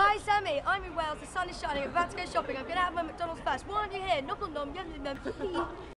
Hi Sammy, I'm in Wales, the sun is shining, I'm about to go shopping, I'm going to have my McDonald's first. Why aren't you here? Nom nom nom, yum yum yum.